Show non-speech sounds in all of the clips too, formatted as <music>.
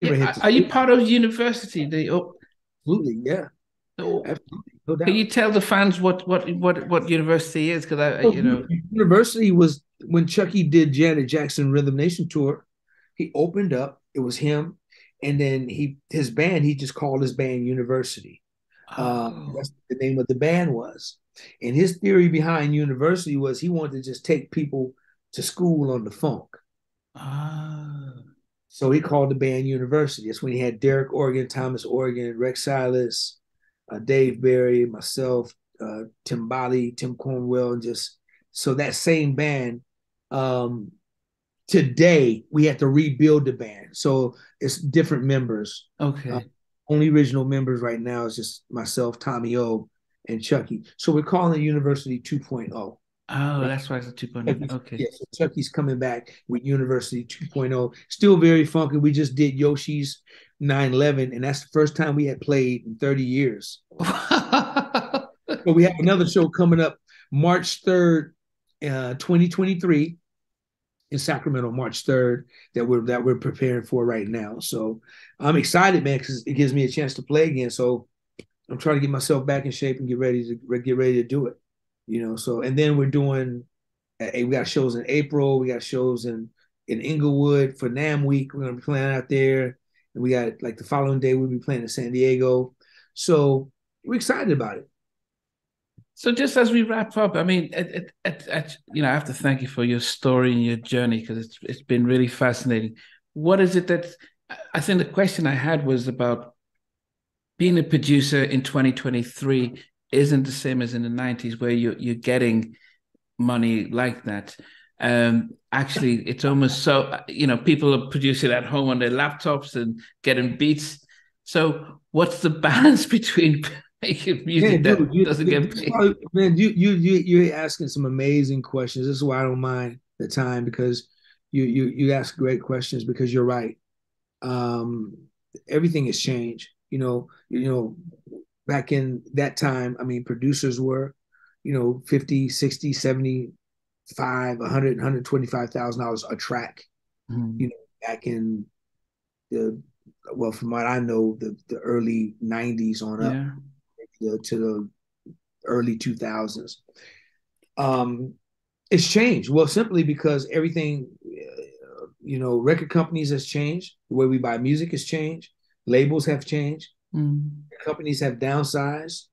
Yeah, are you part of university? The oh, absolutely, yeah, absolutely, no. Can you tell the fans what what what what university is? Because I, you know, university was when Chuckii did Janet Jackson Rhythm Nation tour. He opened up. It was him, and then he his band. He just called his band University. Uh, oh. that's the name of the band was. And his theory behind university was he wanted to just take people to school on the funk. Ah. So he called the band University. That's when he had Derek Organ, Thomas Organ, Rex Silas, uh, Dave Barry, myself, uh, Tim Bali, Tim Cornwell, and just so that same band. Um, today we had to rebuild the band, so it's different members. Okay. Uh, only original members right now is just myself, Tommy O, and Chuckii. So we're calling it University 2.0. Oh, that's why it's a 2.0. Okay. Yeah, so Chuckii's coming back with University 2.0. Still very funky. We just did Yoshi's 911, and that's the first time we had played in 30 years. <laughs> but we have another show coming up March 3rd, uh, 2023 in Sacramento, March 3rd, that we're that we're preparing for right now. So I'm excited, man, because it gives me a chance to play again. So I'm trying to get myself back in shape and get ready to get ready to do it you know. So and then we're doing, eh, eh, we got shows in April. We got shows in in Inglewood for NAMM Week. We're gonna be playing out there, and we got like the following day we'll be playing in San Diego. So we're excited about it. So just as we wrap up, I mean, it, it, it, you know, I have to thank you for your story and your journey because it's it's been really fascinating. What is it that I think the question I had was about being a producer in 2023 isn't the same as in the 90s where you, you're getting money like that. Um actually it's almost so you know people are producing at home on their laptops and getting beats. So what's the <laughs> balance between making music that you, doesn't you, get paid man you you you you're asking some amazing questions. This is why i don't mind the time because you you you ask great questions because you're right. Um everything has changed. You know you know back in that time, I mean, producers were, you know, 50, 60, 75, 100, 125,000 dollars a track. Mm. You know, back in the well, from what I know, the the early 90s on up yeah. to the early 2000s. Um, it's changed. Well, simply because everything, uh, you know, record companies has changed. The way we buy music has changed. Labels have changed. Mm. Companies have downsized.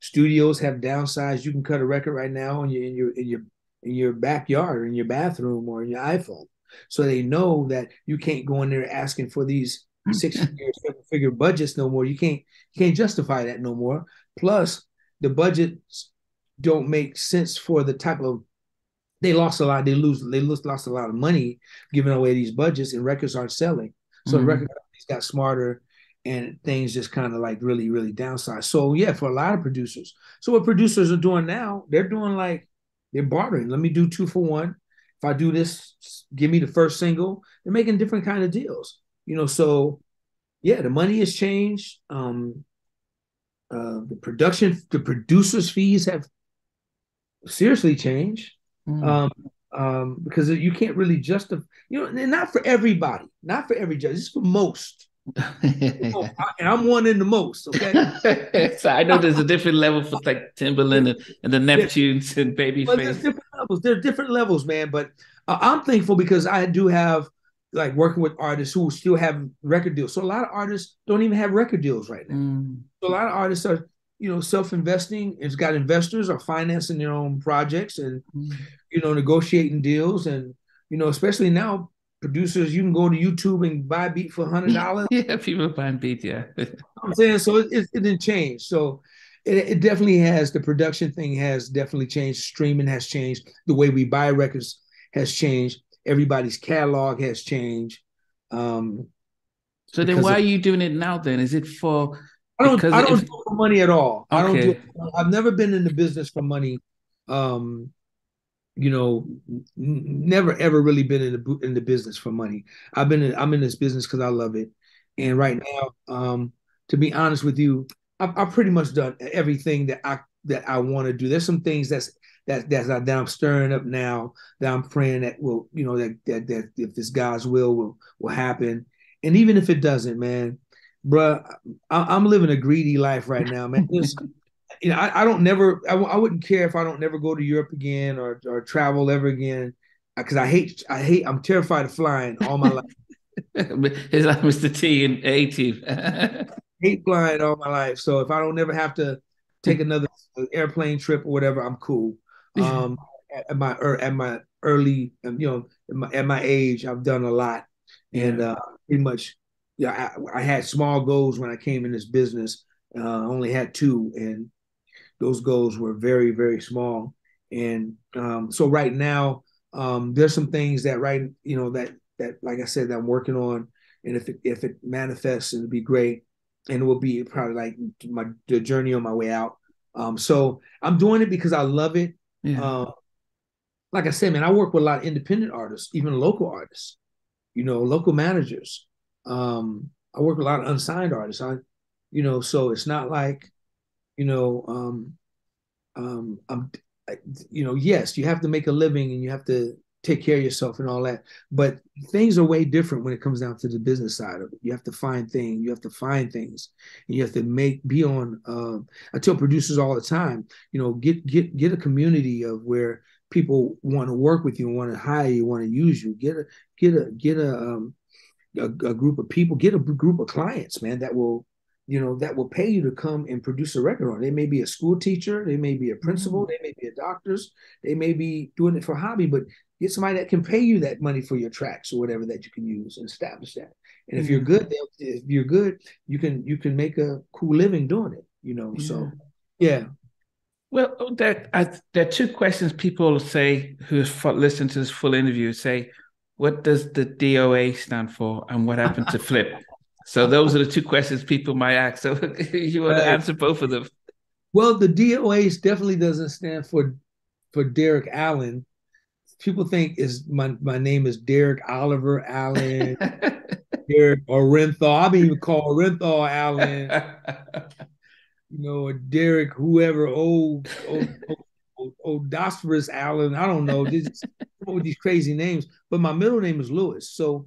Studios have downsized. You can cut a record right now in your in your in your in your backyard or in your bathroom or in your iPhone. So they know that you can't go in there asking for these six figure, seven figure budgets no more. You can't you can't justify that no more. Plus, the budgets don't make sense for the type of they lost a lot. They lose they lose, lost a lot of money giving away these budgets, and records aren't selling. So mm-hmm. the record companies got smarter and things just kind of like really, really downside. So yeah, for a lot of producers. So what producers are doing now, they're doing like they're bartering. Let me do two for one. If I do this, give me the first single. They're making different kind of deals. You know, so yeah, the money has changed. Um uh the production, the producers' fees have seriously changed. Mm. Um um, because you can't really justify, you know, not for everybody, not for every judge, it's for most <laughs> and I'm one in the most. Okay, so I know there's a different level for like Timbaland and, and the Neptunes and Babyface. Well, there's different levels. There are different levels, man. But uh, I'm thankful because I do have like working with artists who still have record deals. So a lot of artists don't even have record deals right now. Mm. So a lot of artists are, you know, self-investing. It's got investors are financing their own projects and, mm. you know, negotiating deals and you know, especially now producers, you can go to YouTube and buy a beat for hundred <laughs> dollars. yeah, people buying beat. Yeah, I'm saying so. It, it, it, didn't change. So it, it definitely has. The production thing has definitely changed. Streaming has changed. The way we buy records has changed. Everybody's catalog has changed. Um, so then, why of, are you doing it now? Then is it for? I don't. I don't if, do it for money at all. Okay. I don't. Do, I've never been in the business for money. Um, you know, never ever really been in the in the business for money. I've been in, I'm in this business because I love it, and right now, um, to be honest with you, I've, I've pretty much done everything that I that I want to do. There's some things that's that that's that I'm stirring up now that I'm praying that will you know that that that if this God's will will will happen, And even if it doesn't, man, bruh, I, am living a greedy life right now, man. You know, I, I don't never, I, I wouldn't care if I don't never go to Europe again or or travel ever again, because I hate, I hate, I'm terrified of flying all my life. <laughs> His like Mr. T and A T. hate flying all my life, so if I don't never have to take another airplane trip or whatever, I'm cool. Um, at my at my early, you know, at my, at my age, I've done a lot, and uh, pretty much, yeah, I, I, had small goals when I came in this business. Uh, I only had two, and those goals were very, very small. And um, so right now, um, there's some things that right, you know, that that like I said, that I'm working on, and if it if it manifests, it'll be great, and it will be probably like my the journey on my way out. Um, so I'm doing it because I love it. Yeah. Uh, like I said, man, I work with a lot of independent artists, even local artists, you know, local managers. Um, I work with a lot of unsigned artists. I, you know, so it's not like, you know, um, um, I, you know, yes, you have to make a living and you have to take care of yourself and all that, but things are way different when it comes down to the business side of it. You have to find things, you have to find things, and you have to make be on. Um, I tell producers all the time, you know, get get get a community of where people want to work with you, want to hire you, want to use you. Get a get a get a um, a, a, group of people, get a group of clients, man, that will you know that will pay you to come and produce a record on. They may be a school teacher, they may be a principal, mm-hmm. they may be a doctors, they may be doing it for hobby, but get somebody that can pay you that money for your tracks or whatever that you can use and establish that. And mm-hmm. if you're good, if you're good, you can you can make a cool living doing it. You know, yeah. so yeah. Well, there, are, there are two questions people say who listen to this full interview say, what does the DOA stand for and what happened to <laughs> Flip? So those are the two questions people might ask. So <laughs> you want to answer both of them? Well, the DOA definitely doesn't stand for for Derek Allen. People think is my my name is Derek Oliver Allen, <laughs> Derek Orenthal. I've been even called Orenthal Allen <laughs> you know, or Derek, whoever, old, old, old, old Allen. I don't know, just with these crazy names. But my middle name is Lewis. So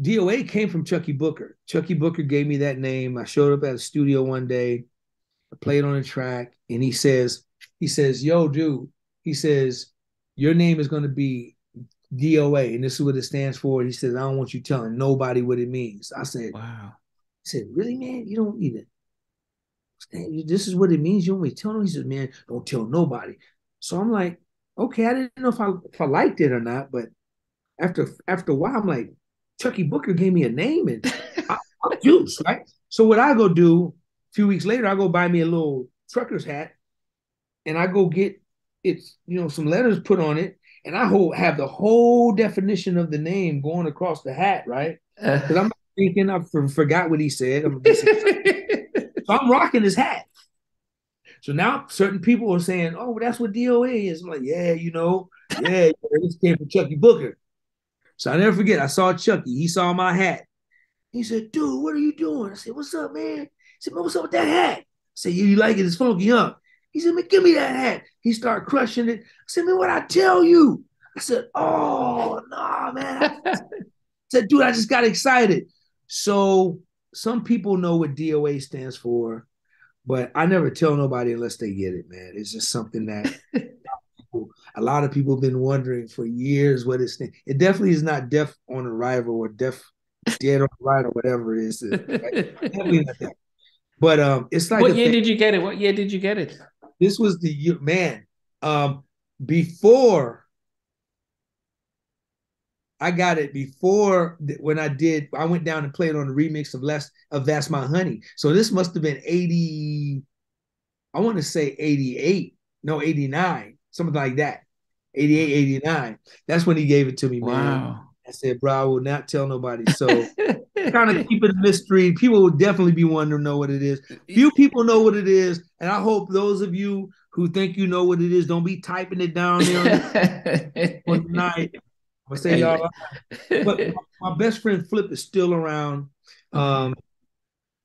DOA came from Chuckii Booker. Chuckii Booker gave me that name. I showed up at a studio one day, I played on a track, and he says, he says, yo, dude, he says, your name is going to be DOA, and this is what it stands for. He says, I don't want you telling nobody what it means. I said, Wow. He said, really, man? You don't need it this is what it means. You want me to tell him? He says, man, don't tell nobody. So I'm like, okay, I didn't know if I if I liked it or not, but after after a while, I'm like, Chuckii Booker gave me a name and I, am juice, right? So what I go do a few weeks later, I go buy me a little trucker's hat and I go get it's you know some letters put on it and I whole, have the whole definition of the name going across the hat, right? Uh. Because I'm thinking I forgot what he said. I'm <laughs> So I'm rocking his hat. So now certain people are saying, "Oh, that's what DOA is." I'm like, "Yeah, you know, yeah, this came from Chuckii Booker." So I never forget. I saw Chuckii. He saw my hat. He said, "Dude, what are you doing?" I said, "What's up, man?" He said, "Man, what's up with that hat?" I said, "You like it? It's funky, huh?" He said, "Man, give me that hat." He started crushing it. I said, "Man, what I tell you?" I said, "Oh, no, nah, man." I <laughs> said, "Dude, I just got excited." So some people know what DOA stands for, but I never tell nobody unless they get it, man. It's just something that <laughs> a lot of people have been wondering for years what it's. It definitely is not deaf on arrival or deaf dead on right or whatever it is. Right? definitely not that. But um, it's like what year thing. did you get it? What year did you get it? This was the year, man. Um, before I got it before when I did. I went down and played on the remix of Less of That's My Honey. So this must have been 80. I want to say 88, no 89, something like that. 88, 89. That's when he gave it to me, man. I said, bro, I will not tell nobody. So <laughs> kind of keep it a mystery. People will definitely be wanting to know what it is. Few people know what it is. And I hope those of you who think you know what it is, don't be typing it down there on the night I say y'all, but my best friend Flip is still around. Um,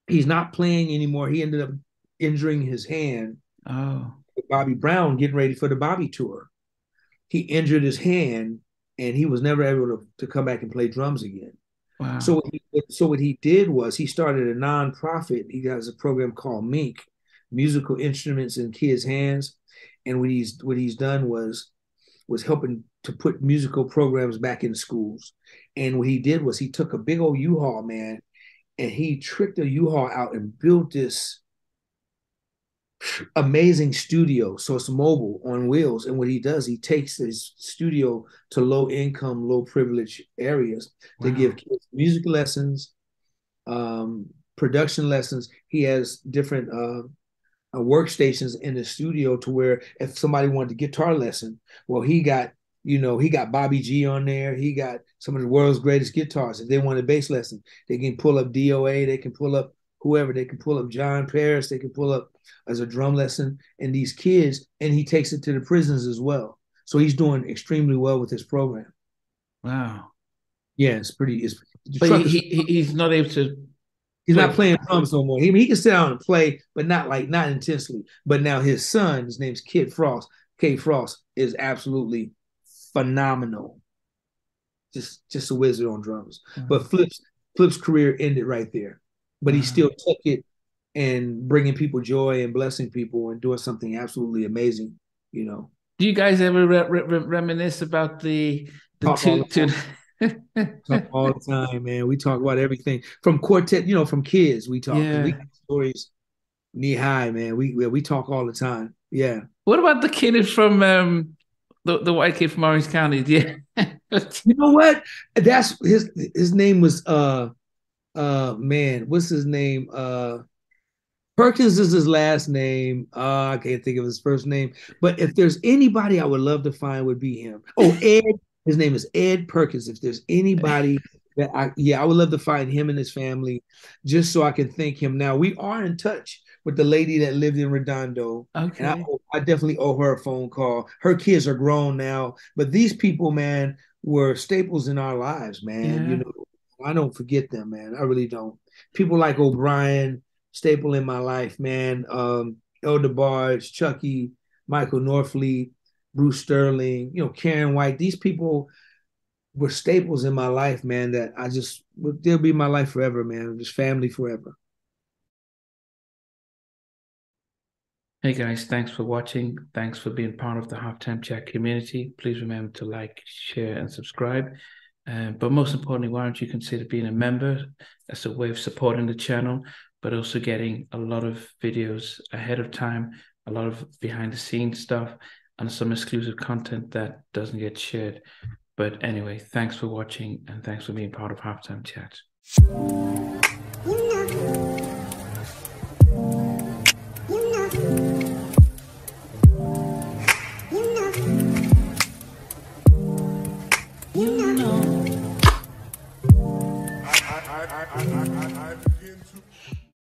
he's not playing anymore. He ended up injuring his hand. Oh, Bobby Brown getting ready for the Bobby tour. He injured his hand, and he was never able to, to come back and play drums again. Wow. So what he, so what he did was he started a nonprofit. He has a program called Mink, Musical Instruments in Kids' Hands, and what he's what he's done was was helping to put musical programs back in schools. And what he did was he took a big old U-Haul man, and he tricked a U-Haul out and built this amazing studio. So it's mobile on wheels. And what he does, he takes his studio to low income, low privilege areas wow. to give kids music lessons, um, production lessons. He has different uh, uh, workstations in the studio to where if somebody wanted a guitar lesson, well, he got you know, he got Bobby G on there. He got some of the world's greatest guitars. If they want a bass lesson, they can pull up DOA. They can pull up whoever. They can pull up John Paris. They can pull up as a drum lesson. And these kids, and he takes it to the prisons as well. So he's doing extremely well with his program. Wow. Yeah, it's pretty. It's, but he, he, he's not able to. He's play. not playing drums no more. He, he can sit down and play, but not like not intensely. But now his son, his name's Kid Frost. Kid Frost is absolutely phenomenal. Just just a wizard on drums. Mm-hmm. But Flip's Flip's career ended right there but he still took it and bringing people joy and blessing people and doing something absolutely amazing. You know. Do you guys ever re- re- reminisce about the the talk two? two... <laughs> talk all the time, man. We talk about everything from quartet, you know, from kids. We talk yeah. we stories knee high, man. We we talk all the time. Yeah. What about the kid from um the, the white kid from Orange County? <laughs> Yeah. you know what? That's his his name was uh uh man, what's his name? Uh Perkins is his last name. Uh, I can't think of his first name. But if there's anybody I would love to find would be him. Oh, <laughs> Ed. His name is Ed Perkins. If there's anybody that I yeah, I would love to find him and his family just so I can thank him. Now we are in touch with the lady that lived in Redondo. Okay. And I, I definitely owe her a phone call. Her kids are grown now, but these people, man, were staples in our lives, man. Yeah. You know, I don't forget them, man. I really don't. People like O'Brien, staple in my life, man. Um, El DeBarge, Chuckii, Michael Norfleet, Bruce Sterling, you know, Karyn White. These people were staples in my life, man. That I just they'll be my life forever, man. Just family forever. Hey guys, thanks for watching. Thanks for being part of the Halftime Chat community. Please remember to like, share, and subscribe. Um, but most importantly, why don't you consider being a member? as a way of supporting the channel, but also getting a lot of videos ahead of time, a lot of behind the scenes stuff, and some exclusive content that doesn't get shared. But anyway, thanks for watching and thanks for being part of Halftime Chat. Yeah.